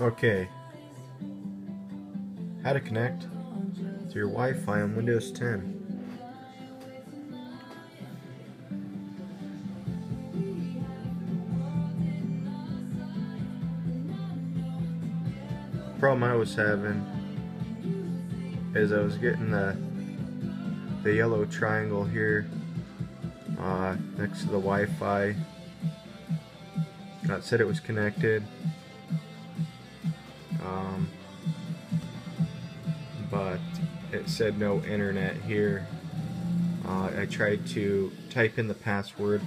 Okay. How to connect to your Wi-Fi on Windows 10. Problem I was having is I was getting the the yellow triangle here uh, next to the Wi-Fi that said it was connected um, but it said no internet here. Uh, I tried to type in the password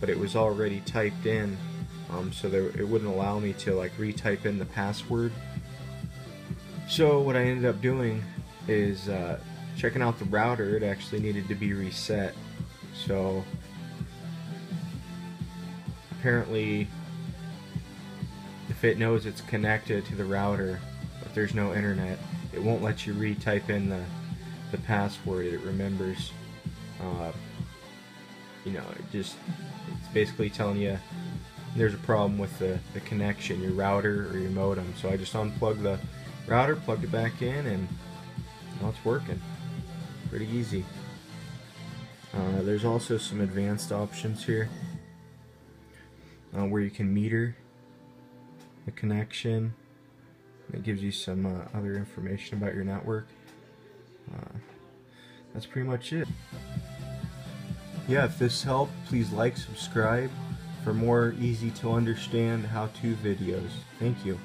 but it was already typed in um, so there, it wouldn't allow me to like retype in the password. So what I ended up doing is uh, checking out the router. It actually needed to be reset. So apparently it knows it's connected to the router but there's no internet it won't let you retype in the the password it remembers uh, you know it just it's basically telling you there's a problem with the, the connection your router or your modem. So I just unplugged the router plugged it back in and now it's working. Pretty easy. Uh, there's also some advanced options here uh, where you can meter the connection. It gives you some uh, other information about your network. Uh, that's pretty much it. Yeah, if this helped, please like, subscribe for more easy to understand how-to videos. Thank you.